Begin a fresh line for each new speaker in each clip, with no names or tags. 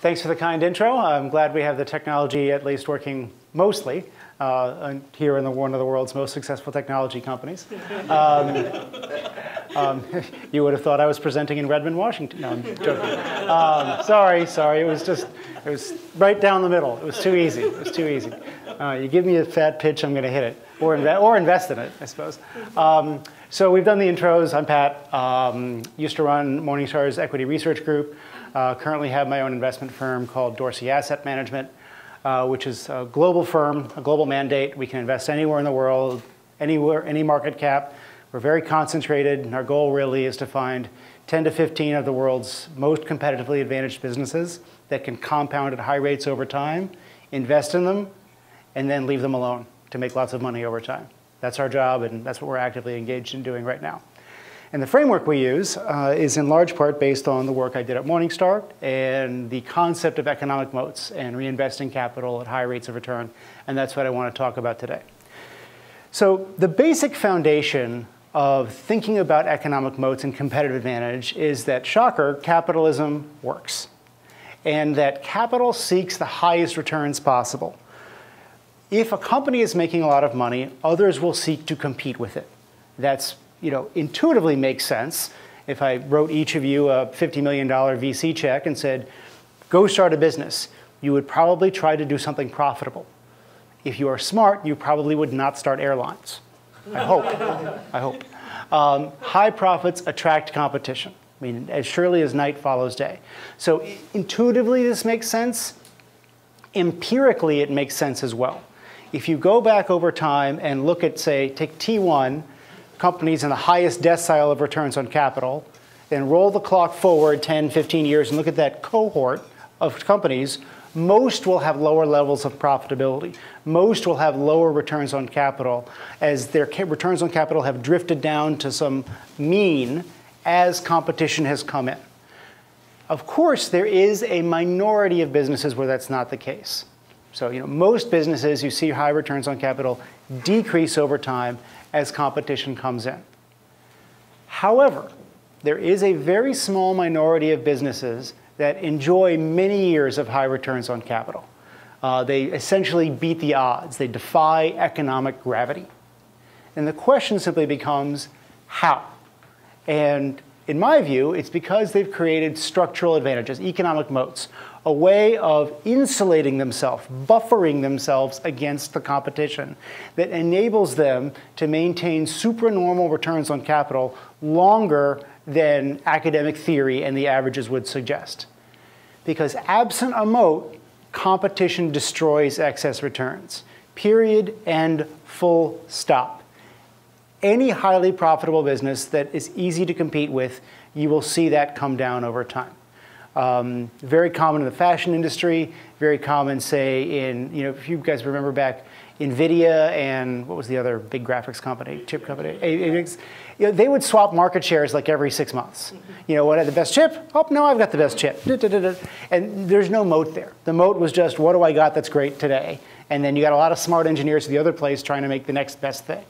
thanks for the kind intro. I'm glad we have the technology at least working mostly uh, here in the, one of the world's most successful technology companies. Um, um, you would have thought I was presenting in Redmond, Washington. No, I'm joking. Um, sorry, sorry. It was just, it was right down the middle. It was too easy. It was too easy. Uh, you give me a fat pitch, I'm going to hit it, or, inve- or invest in it, I suppose. Um, so we've done the intros. I'm Pat. Um, used to run Morningstar's equity research group. Uh, currently have my own investment firm called Dorsey Asset Management uh, which is a global firm, a global mandate. We can invest anywhere in the world, anywhere, any market cap. We're very concentrated, and our goal really is to find 10 to 15 of the world's most competitively advantaged businesses that can compound at high rates over time, invest in them, and then leave them alone to make lots of money over time. That's our job, and that's what we're actively engaged in doing right now. And the framework we use uh, is in large part based on the work I did at Morningstar and the concept of economic moats and reinvesting capital at high rates of return. And that's what I want to talk about today. So, the basic foundation of thinking about economic moats and competitive advantage is that, shocker, capitalism works. And that capital seeks the highest returns possible. If a company is making a lot of money, others will seek to compete with it. That's you know, intuitively makes sense. If I wrote each of you a $50 million VC check and said, go start a business, you would probably try to do something profitable. If you are smart, you probably would not start airlines. I hope. I hope. Um, high profits attract competition. I mean, as surely as night follows day. So intuitively, this makes sense. Empirically, it makes sense as well. If you go back over time and look at, say, take T1 companies in the highest decile of returns on capital, then roll the clock forward 10, 15 years and look at that cohort of companies, most will have lower levels of profitability. Most will have lower returns on capital as their returns on capital have drifted down to some mean as competition has come in. Of course, there is a minority of businesses where that's not the case. So, you know, most businesses you see high returns on capital decrease over time as competition comes in. However, there is a very small minority of businesses that enjoy many years of high returns on capital. Uh, they essentially beat the odds, they defy economic gravity. And the question simply becomes how? And in my view, it's because they've created structural advantages, economic moats, a way of insulating themselves, buffering themselves against the competition that enables them to maintain supernormal returns on capital longer than academic theory and the averages would suggest. Because absent a moat, competition destroys excess returns. Period, end, full stop. Any highly profitable business that is easy to compete with, you will see that come down over time. Um, very common in the fashion industry, very common, say, in, you know, if you guys remember back, NVIDIA and what was the other big graphics company, chip company? You know, they would swap market shares like every six months. You know, what had the best chip? Oh, no, I've got the best chip. And there's no moat there. The moat was just, what do I got that's great today? And then you got a lot of smart engineers at the other place trying to make the next best thing.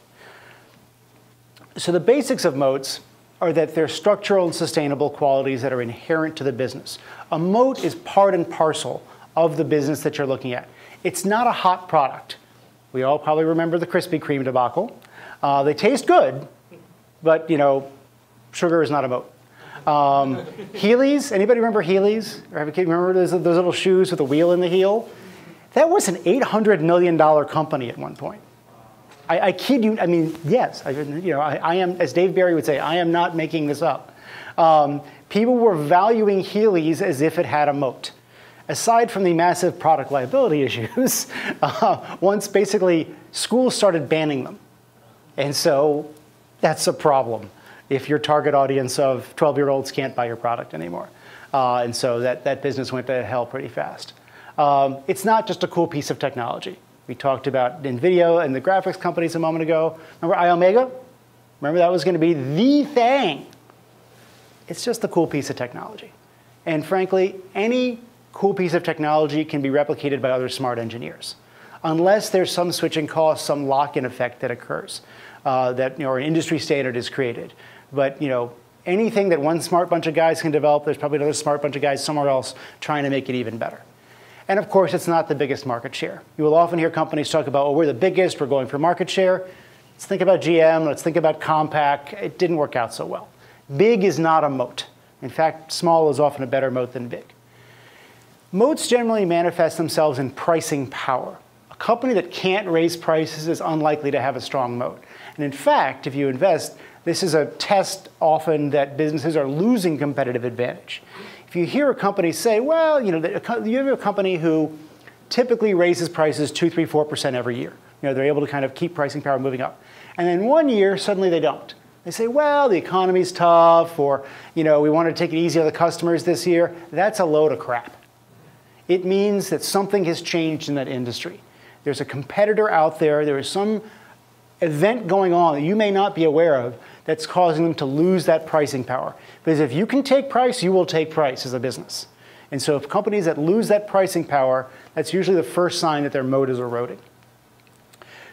So the basics of moats are that they're structural and sustainable qualities that are inherent to the business. A moat is part and parcel of the business that you're looking at. It's not a hot product. We all probably remember the Krispy Kreme debacle. Uh, they taste good, but you know, sugar is not a moat. Um, Heelys, anybody remember Heelys? Remember those, those little shoes with a wheel in the heel? That was an $800 million company at one point. I, I kid you. I mean, yes. I, you know, I, I, am, as Dave Barry would say, I am not making this up. Um, people were valuing Heelys as if it had a moat. Aside from the massive product liability issues, uh, once basically schools started banning them. And so that's a problem if your target audience of 12 year olds can't buy your product anymore. Uh, and so that, that business went to hell pretty fast. Um, it's not just a cool piece of technology. We talked about NVIDIA and the graphics companies a moment ago. Remember Iomega? Remember that was going to be the thing. It's just a cool piece of technology. And frankly, any cool piece of technology can be replicated by other smart engineers, unless there's some switching cost, some lock-in effect that occurs, uh, that you know, an industry standard is created. But you know, Anything that one smart bunch of guys can develop, there's probably another smart bunch of guys somewhere else trying to make it even better. And of course, it's not the biggest market share. You will often hear companies talk about, oh, we're the biggest, we're going for market share. Let's think about GM, let's think about Compaq. It didn't work out so well. Big is not a moat. In fact, small is often a better moat than big. Moats generally manifest themselves in pricing power. A company that can't raise prices is unlikely to have a strong moat. And in fact, if you invest, this is a test often that businesses are losing competitive advantage. If you hear a company say, well, you know, you have a company who typically raises prices 2, 3, 4% every year. You know, they're able to kind of keep pricing power moving up. And then one year, suddenly they don't. They say, well, the economy's tough, or, you know, we want to take it easy on the customers this year. That's a load of crap. It means that something has changed in that industry. There's a competitor out there, there is some event going on that you may not be aware of that's causing them to lose that pricing power. Because if you can take price, you will take price as a business. And so if companies that lose that pricing power, that's usually the first sign that their moat is eroding.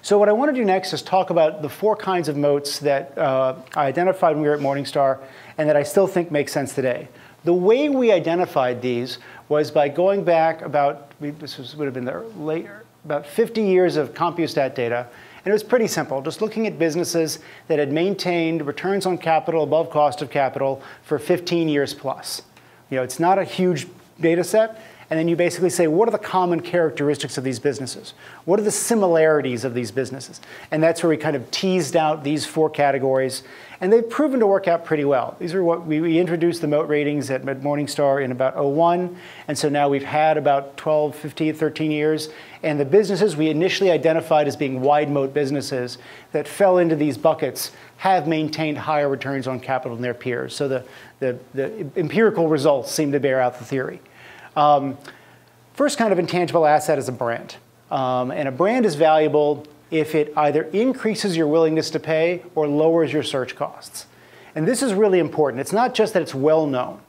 So what I want to do next is talk about the four kinds of moats that uh, I identified when we were at Morningstar and that I still think make sense today. The way we identified these was by going back about, this would have been the later, about 50 years of CompuStat data and it was pretty simple, just looking at businesses that had maintained returns on capital above cost of capital for 15 years plus. You know, it's not a huge data set, and then you basically say, what are the common characteristics of these businesses? What are the similarities of these businesses? And that's where we kind of teased out these four categories. And they've proven to work out pretty well. These are what we, we introduced the moat ratings at Morningstar in about 01. And so now we've had about 12, 15, 13 years. And the businesses we initially identified as being wide moat businesses that fell into these buckets have maintained higher returns on capital than their peers. So the, the, the empirical results seem to bear out the theory. Um, first kind of intangible asset is a brand. Um, and a brand is valuable if it either increases your willingness to pay or lowers your search costs. And this is really important. It's not just that it's well known.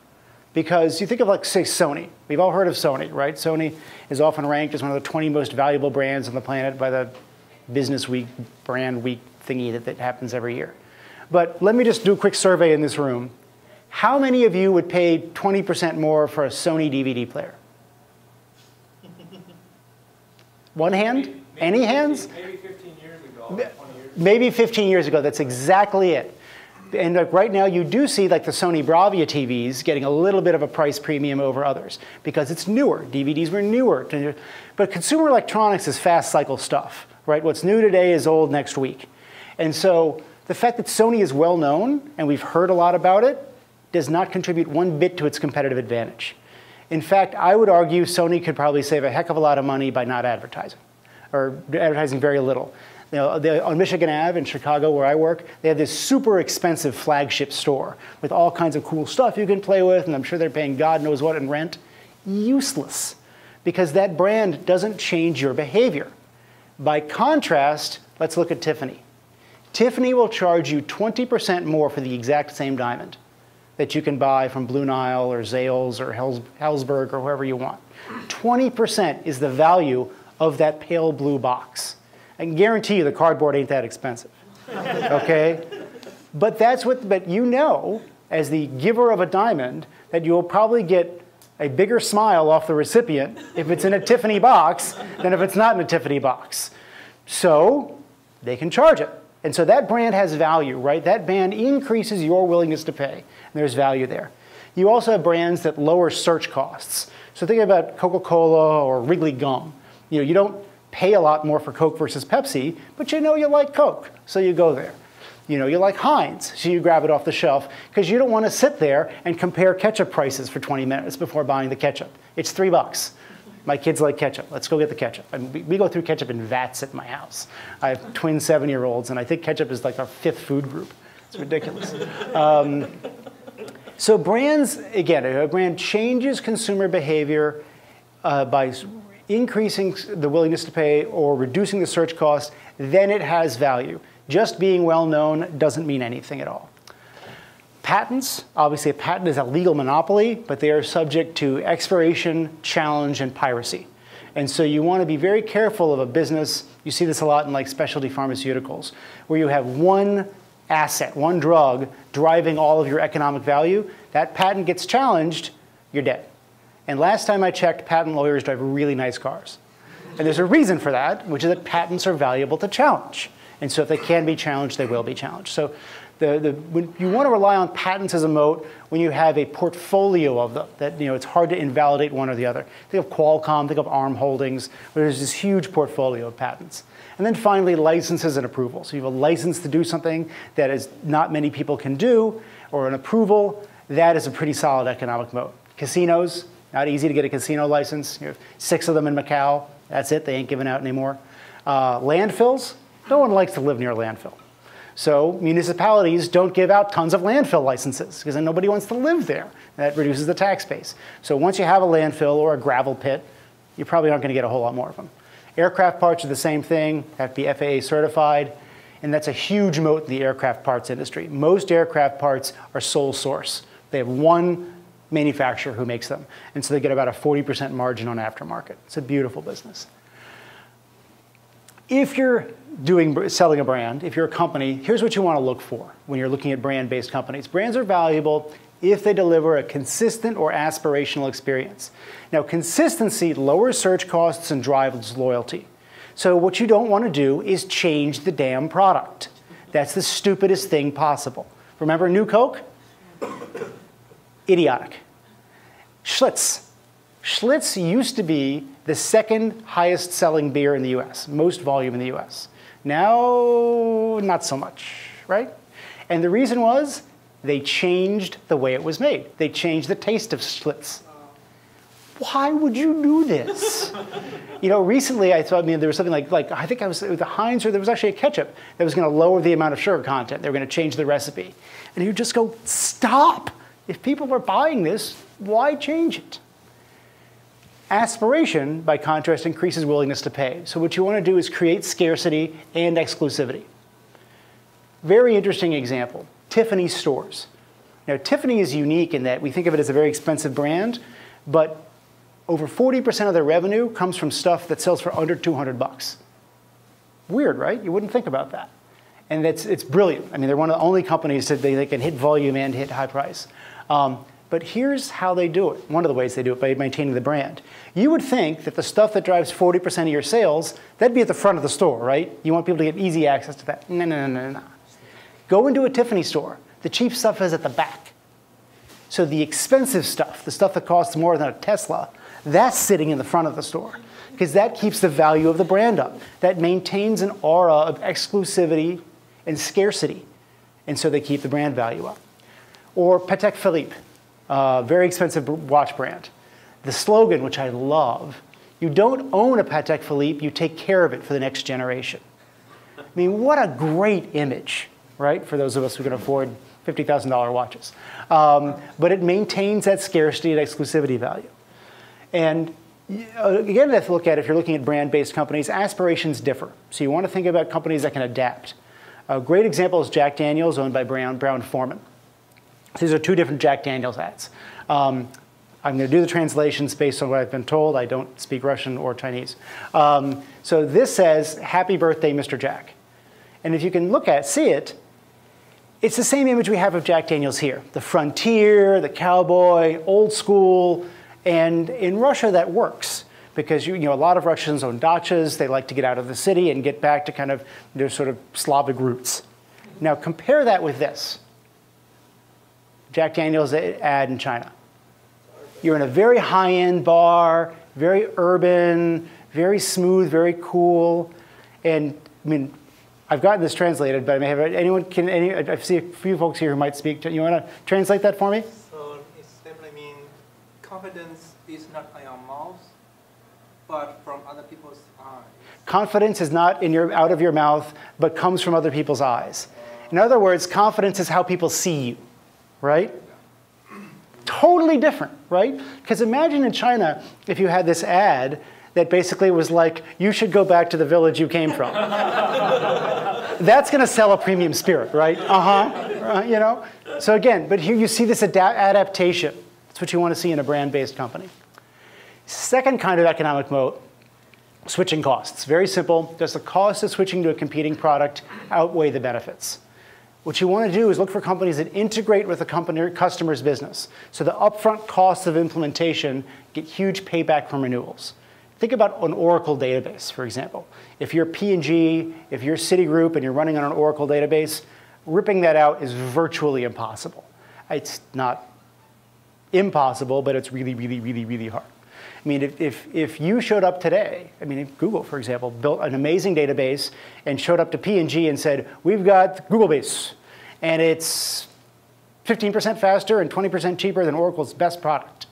Because you think of like, say, Sony. We've all heard of Sony, right? Sony is often ranked as one of the 20 most valuable brands on the planet by the Business Week brand week thingy that, that happens every year. But let me just do a quick survey in this room. How many of you would pay 20% more for a Sony DVD player? One hand? Maybe, Any hands?
Maybe 15 years ago.
Maybe 15 years ago. That's exactly it. And like right now, you do see like the Sony Bravia TVs getting a little bit of a price premium over others because it's newer. DVDs were newer. But consumer electronics is fast cycle stuff, right? What's new today is old next week. And so the fact that Sony is well known and we've heard a lot about it does not contribute one bit to its competitive advantage. In fact, I would argue Sony could probably save a heck of a lot of money by not advertising, or advertising very little. You know, they, on Michigan Ave in Chicago, where I work, they have this super expensive flagship store with all kinds of cool stuff you can play with, and I'm sure they're paying God knows what in rent. Useless, because that brand doesn't change your behavior. By contrast, let's look at Tiffany. Tiffany will charge you 20% more for the exact same diamond that you can buy from Blue Nile or Zales or Helzberg or whoever you want. 20% is the value of that pale blue box. I can guarantee you the cardboard ain't that expensive. okay? But that's what, but you know, as the giver of a diamond, that you'll probably get a bigger smile off the recipient if it's in a Tiffany box than if it's not in a Tiffany box. So they can charge it. And so that brand has value, right? That brand increases your willingness to pay. And there's value there. You also have brands that lower search costs. So think about Coca-Cola or Wrigley Gum. You know, you don't pay a lot more for Coke versus Pepsi, but you know you like Coke, so you go there. You know, you like Heinz, so you grab it off the shelf because you don't want to sit there and compare ketchup prices for 20 minutes before buying the ketchup. It's three bucks. My kids like ketchup. Let's go get the ketchup. We, go through ketchup in vats at my house. I have twin seven year olds, and I think ketchup is like our fifth food group. It's ridiculous. Um, so, brands, again, a brand changes consumer behavior uh, by increasing the willingness to pay or reducing the search cost, then it has value. Just being well known doesn't mean anything at all. Patents, obviously a patent is a legal monopoly, but they are subject to expiration, challenge, and piracy. And so you want to be very careful of a business, you see this a lot in like specialty pharmaceuticals, where you have one asset, one drug driving all of your economic value, that patent gets challenged, you're dead. And last time I checked, patent lawyers drive really nice cars. And there's a reason for that, which is that patents are valuable to challenge. And so if they can be challenged, they will be challenged. So the, the, when you want to rely on patents as a moat when you have a portfolio of them that you know it's hard to invalidate one or the other. Think of Qualcomm, think of ARM Holdings, where there's this huge portfolio of patents. And then finally, licenses and approvals. So you have a license to do something that is not many people can do, or an approval, that is a pretty solid economic moat. Casinos, not easy to get a casino license. You have six of them in Macau. That's it, they ain't giving out anymore. Uh, landfills, no one likes to live near a landfill. So municipalities don't give out tons of landfill licenses because then nobody wants to live there. That reduces the tax base. So once you have a landfill or a gravel pit, you probably aren't going to get a whole lot more of them. Aircraft parts are the same thing, have to be FAA certified, and that's a huge moat in the aircraft parts industry. Most aircraft parts are sole source. They have one manufacturer who makes them, and so they get about a 40% margin on aftermarket. It's a beautiful business. If you're doing selling a brand, if you're a company, here's what you want to look for when you're looking at brand-based companies. Brands are valuable if they deliver a consistent or aspirational experience. Now, consistency lowers search costs and drives loyalty. So what you don't want to do is change the damn product. That's the stupidest thing possible. Remember New Coke? Idiotic. Schlitz. Schlitz used to be the second highest selling beer in the US, most volume in the US. Now, not so much, right? And the reason was they changed the way it was made. They changed the taste of Schlitz. Why would you do this? you know, recently I thought I mean, there was something like, like I think I was with the Heinz, or there was actually a ketchup that was going to lower the amount of sugar content. They were going to change the recipe. And you just go, stop. If people are buying this, why change it? Aspiration, by contrast, increases willingness to pay. So what you want to do is create scarcity and exclusivity. Very interesting example. Tiffany stores. Now, Tiffany is unique in that we think of it as a very expensive brand, but over 40% of their revenue comes from stuff that sells for under 200 bucks. Weird, right? You wouldn't think about that. And it's, it's brilliant. I mean, they're one of the only companies that they, they can hit volume and hit high price. Um, but here's how they do it. One of the ways they do it by maintaining the brand. You would think that the stuff that drives 40% of your sales, that'd be at the front of the store, right? You want people to get easy access to that. No, no, no, no, no. Go into a Tiffany store. The cheap stuff is at the back. So the expensive stuff, the stuff that costs more than a Tesla, that's sitting in the front of the store because that keeps the value of the brand up. That maintains an aura of exclusivity and scarcity. And so they keep the brand value up. Or Patek Philippe, a very expensive watch brand. The slogan, which I love, you don't own a Patek Philippe, you take care of it for the next generation. I mean, what a great image right? For those of us who can afford $50,000 watches. Um, but it maintains that scarcity and exclusivity value. And uh, again, you look at if you're looking at brand-based companies, aspirations differ. So you want to think about companies that can adapt. A great example is Jack Daniels, owned by Brown, Brown Forman. These are two different Jack Daniels ads. Um, I'm going to do the translations based on what I've been told. I don't speak Russian or Chinese. Um, so this says, happy birthday, Mr. Jack. And if you can look at, see it, it's the same image we have of Jack Daniels here. The frontier, the cowboy, old school, and in Russia that works because you, you know, a lot of Russians own dachas. They like to get out of the city and get back to kind of their sort of Slavic roots. Now compare that with this. Jack Daniels ad in China. You're in a very high-end bar, very urban, very smooth, very cool. And I mean, I've gotten this translated, but I may have anyone can any. I see a few folks here who might speak. You want to translate that for me?
So it simply means confidence is not in your mouth, but from other people's eyes.
Confidence is not in your out of your mouth, but comes from other people's eyes. In other words, confidence is how people see you, right? Totally different, right? Because imagine in China if you had this ad that basically was like, you should go back to the village you came from. That's going to sell a premium spirit, right? Uh-huh, uh, you know? So again, but here you see this adaptation. That's what you want to see in a brand-based company. Second kind of economic moat, switching costs. Very simple. Does the cost of switching to a competing product outweigh the benefits? What you want to do is look for companies that integrate with the company, customer's business. So the upfront costs of implementation get huge payback from renewals. Think about an Oracle database, for example. If you're P&G, if you're Citigroup and you're running on an Oracle database, ripping that out is virtually impossible. It's not impossible, but it's really, really, really, really hard. I mean, if, if, if you showed up today, I mean, if Google, for example, built an amazing database and showed up to P&G and said, we've got Google Base, and it's 15% faster and 20% cheaper than Oracle's best product.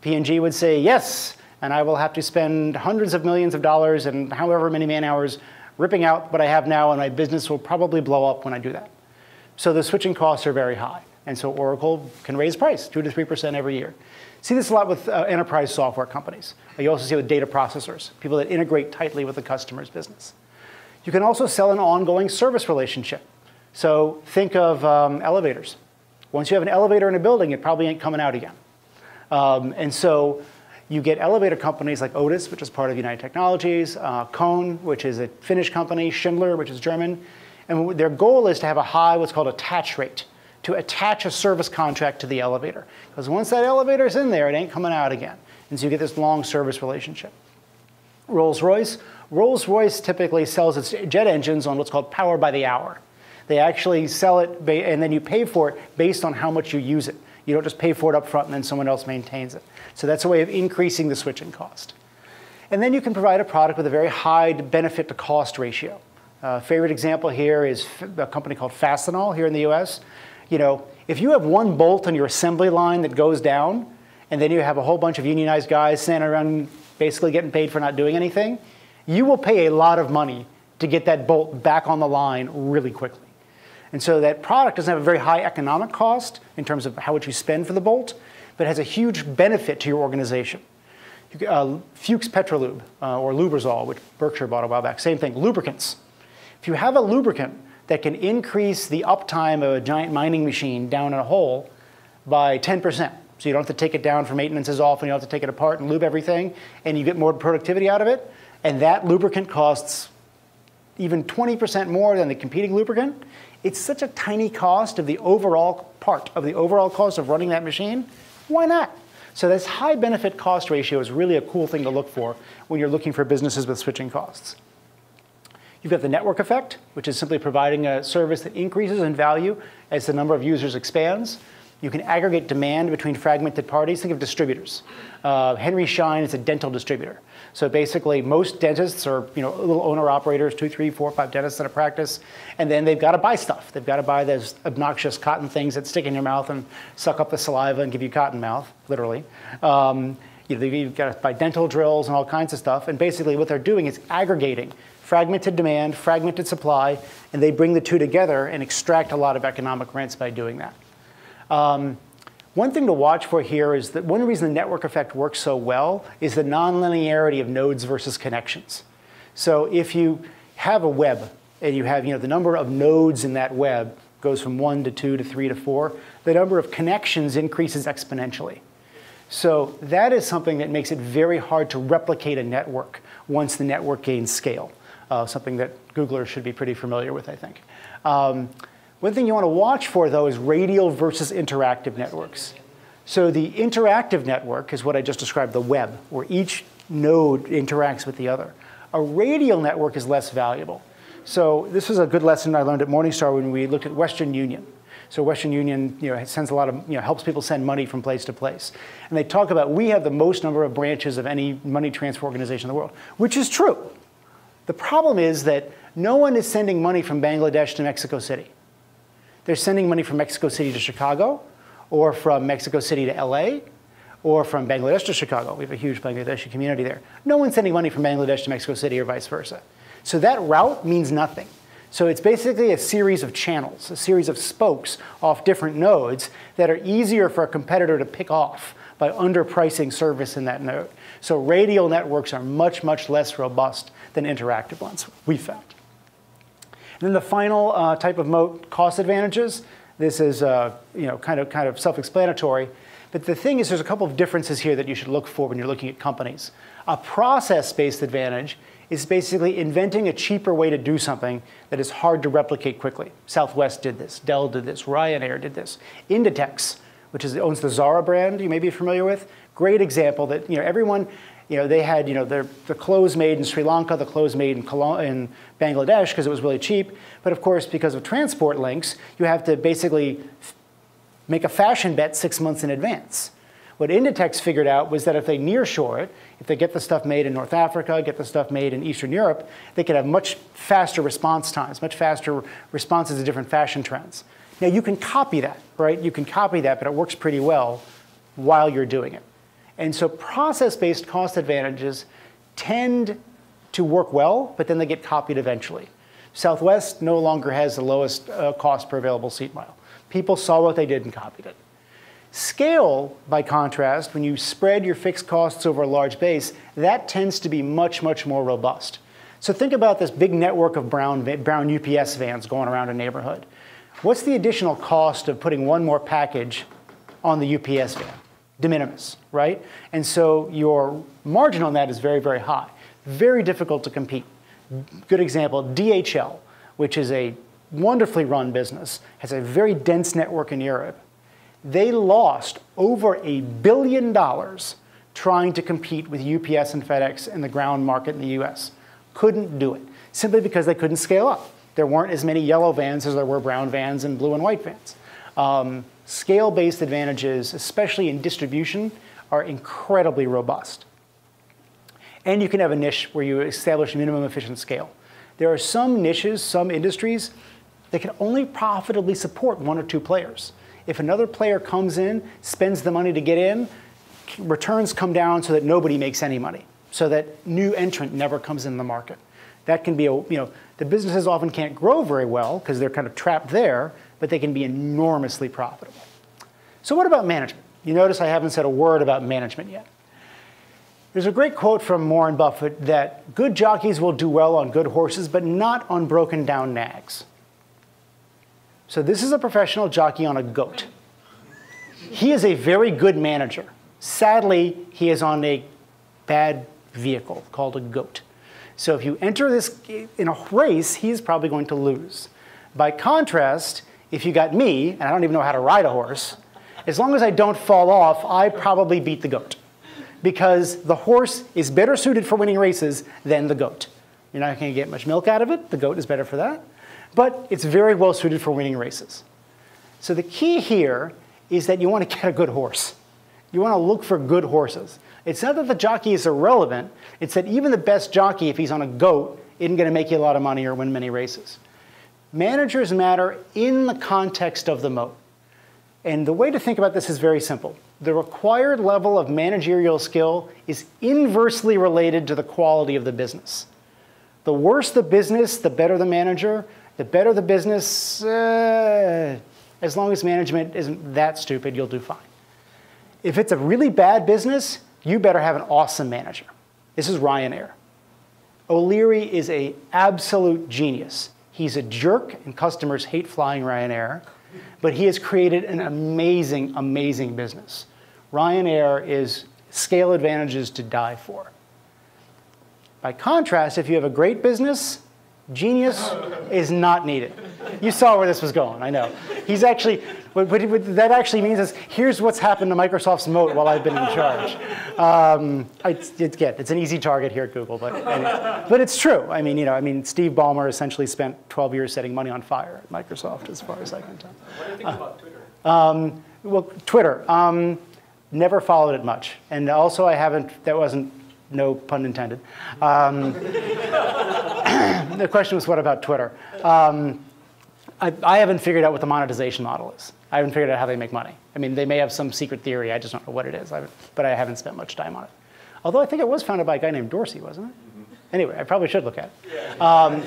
P&G would say, yes, and I will have to spend hundreds of millions of dollars and however many man hours ripping out what I have now, and my business will probably blow up when I do that. So the switching costs are very high. And so Oracle can raise price 2 to 3% every year. See this a lot with uh, enterprise software companies. You also see it with data processors, people that integrate tightly with the customer's business. You can also sell an ongoing service relationship. So think of um, elevators. Once you have an elevator in a building, it probably ain't coming out again. Um, and so you get elevator companies like Otis, which is part of United Technologies, uh, which is a Finnish company, Schindler, which is German. And their goal is to have a high, what's called attach rate to attach a service contract to the elevator. Because once that elevator is in there, it ain't coming out again. And so you get this long service relationship. Rolls-Royce. Rolls-Royce typically sells its jet engines on what's called power by the hour. They actually sell it, and then you pay for it based on how much you use it. You don't just pay for it up front and then someone else maintains it. So that's a way of increasing the switching cost. And then you can provide a product with a very high benefit to cost ratio. Uh, favorite example here is a company called Fastenal here in the US you know, if you have one bolt on your assembly line that goes down, and then you have a whole bunch of unionized guys standing around basically getting paid for not doing anything, you will pay a lot of money to get that bolt back on the line really quickly. And so that product doesn't have a very high economic cost in terms of how much you spend for the bolt, but has a huge benefit to your organization. Uh, Fuchs Petrolube, uh, or Lubrizol, which Berkshire bought a while back, same thing, lubricants. If you have a lubricant that can increase the uptime of a giant mining machine down in a hole by 10%. So you don't have to take it down for maintenance as often, you don't have to take it apart and lube everything, and you get more productivity out of it. And that lubricant costs even 20% more than the competing lubricant. It's such a tiny cost of the overall part of the overall cost of running that machine. Why not? So this high benefit cost ratio is really a cool thing to look for when you're looking for businesses with switching costs. You've got the network effect, which is simply providing a service that increases in value as the number of users expands. You can aggregate demand between fragmented parties. Think of distributors. Uh, Henry Schein is a dental distributor. So basically, most dentists are you know little owner operators, two, three, four, five dentists in a practice, and then they've got to buy stuff. They've got to buy those obnoxious cotton things that stick in your mouth and suck up the saliva and give you cotton mouth, literally. Um, you know, you've got to buy dental drills and all kinds of stuff. And basically, what they're doing is aggregating fragmented demand, fragmented supply, and they bring the two together and extract a lot of economic rents by doing that. Um, one thing to watch for here is that one reason the network effect works so well is the nonlinearity of nodes versus connections. So if you have a web and you have you know, the number of nodes in that web goes from one to two to three to four, the number of connections increases exponentially. So that is something that makes it very hard to replicate a network once the network gains scale uh, something that Googlers should be pretty familiar with, I think. Um, one thing you want to watch for, though, is radial versus interactive networks. So the interactive network is what I just described, the web, where each node interacts with the other. A radial network is less valuable. So this is a good lesson I learned at Morningstar when we looked at Western Union. So Western Union you know, sends a lot of, you know, helps people send money from place to place. And they talk about we have the most number of branches of any money transfer organization in the world, which is true. The problem is that no one is sending money from Bangladesh to Mexico City. They're sending money from Mexico City to Chicago, or from Mexico City to LA, or from Bangladesh to Chicago. We have a huge Bangladeshi community there. No one's sending money from Bangladesh to Mexico City or vice versa. So that route means nothing. So it's basically a series of channels, a series of spokes off different nodes that are easier for a competitor to pick off by underpricing service in that node. So radial networks are much, much less robust than interactive ones, we found. And then the final uh, type of moat, cost advantages. This is uh, you know, kind of, kind of self-explanatory. But the thing is, there's a couple of differences here that you should look for when you're looking at companies. A process-based advantage is basically inventing a cheaper way to do something that is hard to replicate quickly. Southwest did this, Dell did this, Ryanair did this. Inditex, which is, owns the Zara brand you may be familiar with, great example that you know, everyone, you know, they had you know, their, the clothes made in Sri Lanka, the clothes made in, in Bangladesh because it was really cheap. But of course, because of transport links, you have to basically make a fashion bet six months in advance. What Inditex figured out was that if they nearshore it, if they get the stuff made in North Africa, get the stuff made in Eastern Europe, they could have much faster response times, much faster responses to different fashion trends. Now you can copy that, right? You can copy that, but it works pretty well while you're doing it. And so process-based cost advantages tend to work well, but then they get copied eventually. Southwest no longer has the lowest uh, cost per available seat mile. People saw what they did and copied it. Scale, by contrast, when you spread your fixed costs over a large base, that tends to be much, much more robust. So think about this big network of brown, brown UPS vans going around a neighborhood. What's the additional cost of putting one more package on the UPS van? De minimis, right? And so your margin on that is very, very high. Very difficult to compete. Good example, DHL, which is a wonderfully run business, has a very dense network in Europe they lost over a billion dollars trying to compete with UPS and FedEx in the ground market in the US. Couldn't do it, simply because they couldn't scale up. There weren't as many yellow vans as there were brown vans and blue and white vans. Um, Scale-based advantages, especially in distribution, are incredibly robust. And you can have a niche where you establish minimum efficient scale. There are some niches, some industries that can only profitably support one or two players. If another player comes in, spends the money to get in, returns come down so that nobody makes any money, so that new entrant never comes in the market. That can be a, you know, the businesses often can't grow very well because they're kind of trapped there, but they can be enormously profitable. So what about management? You notice I haven't said a word about management yet. There's a great quote from Warren Buffett that good jockeys will do well on good horses, but not on broken down nags. So this is a professional jockey on a goat. He is a very good manager. Sadly, he is on a bad vehicle called a goat. So if you enter this in a race, he's probably going to lose. By contrast, if you got me, and I don't even know how to ride a horse, as long as I don't fall off, I probably beat the goat. Because the horse is better suited for winning races than the goat. You're not going to get much milk out of it. The goat is better for that but it's very well suited for winning races. So the key here is that you want to get a good horse. You want to look for good horses. It's not that the jockey is irrelevant, it's that even the best jockey, if he's on a goat, isn't going to make you a lot of money or win many races. Managers matter in the context of the moat. And the way to think about this is very simple. The required level of managerial skill is inversely related to the quality of the business. The worse the business, the better the manager. The better the business, uh, as long as management isn't that stupid, you'll do fine. If it's a really bad business, you better have an awesome manager. This is Ryanair. O'Leary is an absolute genius. He's a jerk, and customers hate flying Ryanair, but he has created an amazing, amazing business. Ryanair is scale advantages to die for. By contrast, if you have a great business, Genius is not needed. You saw where this was going, I know. He's actually, what, what that actually means is here's what's happened to Microsoft's moat while I've been in charge. Um, it's, it's, it's an easy target here at Google, but, but it's true. I mean, you know, I mean, Steve Ballmer essentially spent 12 years setting money on fire at Microsoft, as far as I can tell.
What do you think uh, about Twitter?
Um, well, Twitter, um, never followed it much. And also I haven't, that wasn't no pun intended. Um, the question was, what about Twitter? Um, I, I, haven't figured out what the monetization model is. I haven't figured out how they make money. I mean, they may have some secret theory. I just don't know what it is. I but I haven't spent much time on it. Although I think it was founded by a guy named Dorsey, wasn't it? Anyway, I probably should look at it. Um,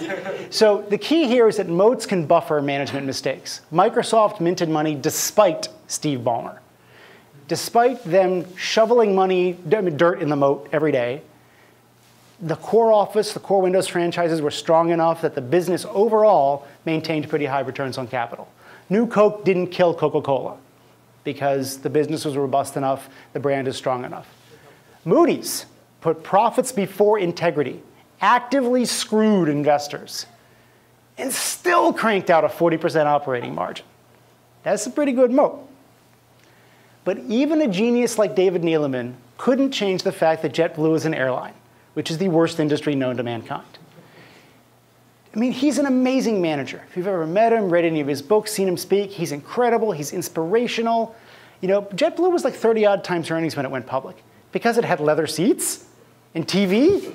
so the key here is that moats can buffer management mistakes. Microsoft minted money despite Steve Ballmer despite them shoveling money, dirt in the moat every day, the core office, the core Windows franchises were strong enough that the business overall maintained pretty high returns on capital. New Coke didn't kill Coca-Cola because the business was robust enough, the brand is strong enough. Moody's put profits before integrity actively screwed investors, and still cranked out a 40% operating margin. That's a pretty good moat. But even a genius like David Neeleman couldn't change the fact that JetBlue is an airline, which is the worst industry known to mankind. I mean, he's an amazing manager. If you've ever met him, read any of his books, seen him speak, he's incredible, he's inspirational. You know, JetBlue was like 30 odd times earnings when it went public because it had leather seats and TV.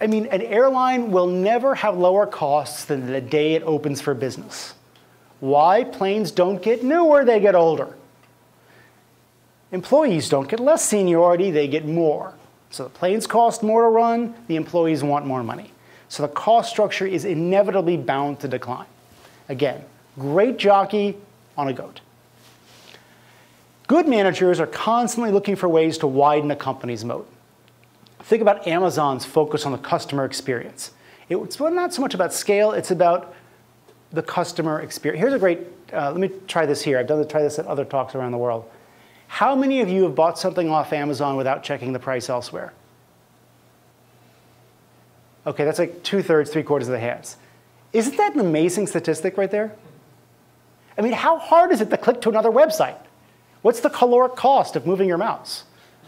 I mean, an airline will never have lower costs than the day it opens for business. Why? Planes don't get newer, they get older. Employees don't get less seniority, they get more. So the planes cost more to run, the employees want more money. So the cost structure is inevitably bound to decline. Again, great jockey on a goat. Good managers are constantly looking for ways to widen a company's moat. Think about Amazon's focus on the customer experience. It's not so much about scale, it's about the customer experience. Here's a great, uh, let me try this here. I've done try this at other talks around the world. How many of you have bought something off Amazon without checking the price elsewhere? Okay, that's like two thirds, three quarters of the hands. Isn't that an amazing statistic right there? I mean, how hard is it to click to another website? What's the caloric cost of moving your mouse?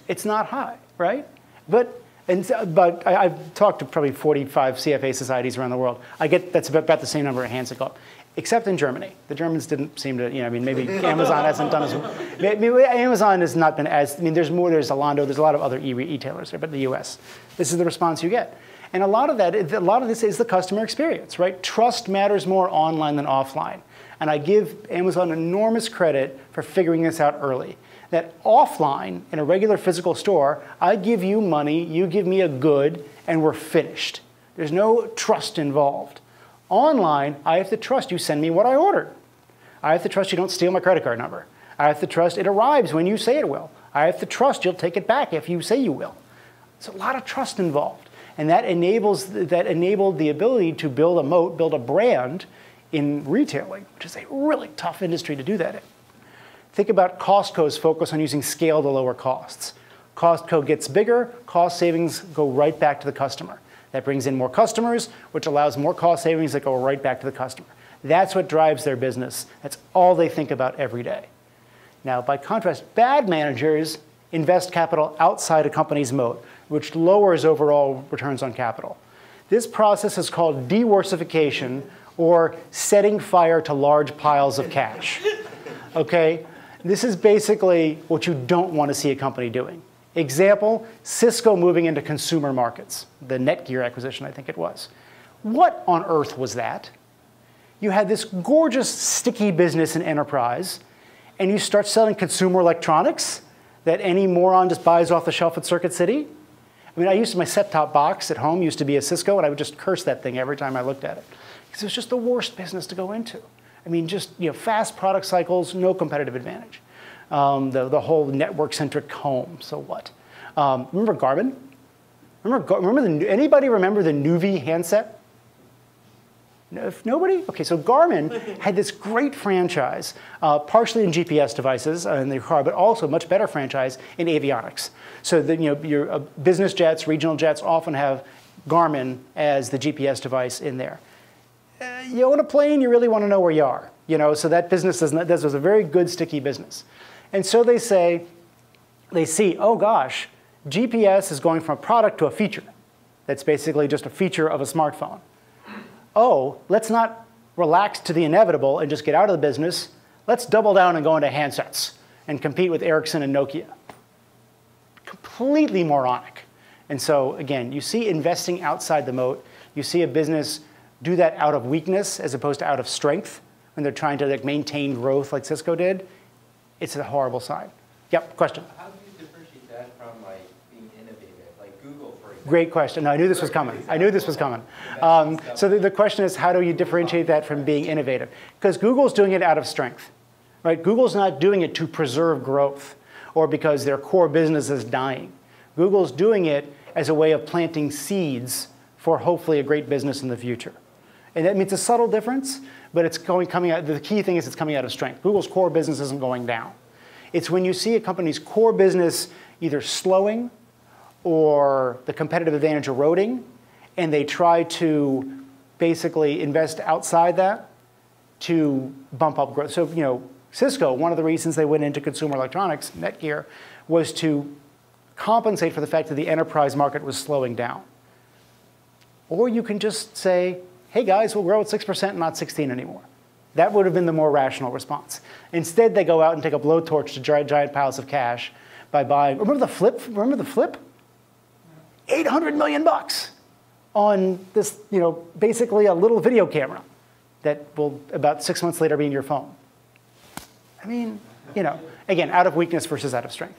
It's not high, right? But, and, but I, have talked to probably 45 CFA societies around the world. I get that's about, about the same number of hands that go up except in Germany. The Germans didn't seem to, you know, I mean, maybe Amazon hasn't done as well. Maybe Amazon has not been as, I mean, there's more, there's Zalando, there's a lot of other e-retailers there, but in the US, this is the response you get. And a lot of that, a lot of this is the customer experience, right? Trust matters more online than offline. And I give Amazon enormous credit for figuring this out early. That offline, in a regular physical store, I give you money, you give me a good, and we're finished. There's no trust involved. Online, I have to trust you send me what I ordered. I have to trust you don't steal my credit card number. I have to trust it arrives when you say it will. I have to trust you'll take it back if you say you will. There's a lot of trust involved. And that enables that enabled the ability to build a moat, build a brand in retailing, which is a really tough industry to do that in. Think about Costco's focus on using scale to lower costs. Costco gets bigger, cost savings go right back to the customer. That brings in more customers, which allows more cost savings that go right back to the customer. That's what drives their business. That's all they think about every day. Now, by contrast, bad managers invest capital outside a company's moat, which lowers overall returns on capital. This process is called deworsification or setting fire to large piles of cash. Okay? This is basically what you don't want to see a company doing. Example, Cisco moving into consumer markets, the Netgear acquisition, I think it was. What on earth was that? You had this gorgeous, sticky business in enterprise, and you start selling consumer electronics that any moron just buys off the shelf at Circuit City? I mean, I used my set-top box at home used to be a Cisco, and I would just curse that thing every time I looked at it. Because it was just the worst business to go into. I mean, just you know, fast product cycles, no competitive advantage um, the, the whole network-centric home. So what? Um, remember Garmin? Remember, remember the, anybody remember the Nuvi handset? If nobody? Okay, so Garmin had this great franchise, uh, partially in GPS devices uh, in the car, but also much better franchise in avionics. So that you know, your uh, business jets, regional jets often have Garmin as the GPS device in there. Uh, you own a plane, you really want to know where you are. You know, so that business is not, this was a very good sticky business. And so they say, they see, oh gosh, GPS is going from a product to a feature. That's basically just a feature of a smartphone. Oh, let's not relax to the inevitable and just get out of the business. Let's double down and go into handsets and compete with Ericsson and Nokia. Completely moronic. And so, again, you see investing outside the moat. You see a business do that out of weakness as opposed to out of strength when they're trying to like, maintain growth like Cisco did it's a horrible sign. Yep, question.
How do you differentiate that from like being innovative, like Google, for example?
Great question. No, I knew this was coming. I knew this was coming. Um, so the, the question is, how do you differentiate that from being innovative? Because Google's doing it out of strength, right? Google's not doing it to preserve growth or because their core business is dying. Google's doing it as a way of planting seeds for hopefully a great business in the future. And that means a subtle difference, but it's going, coming out, the key thing is it's coming out of strength. Google's core business isn't going down. It's when you see a company's core business either slowing or the competitive advantage eroding, and they try to basically invest outside that to bump up growth. So, you know, Cisco, one of the reasons they went into consumer electronics, Netgear, was to compensate for the fact that the enterprise market was slowing down. Or you can just say, hey guys, we'll grow at 6% and not 16 anymore. That would have been the more rational response. Instead, they go out and take a blowtorch to giant piles of cash by buying. Remember the flip? Remember the flip? 800 million bucks on this, you know, basically a little video camera that will about six months later be in your phone. I mean, you know, again, out of weakness versus out of strength.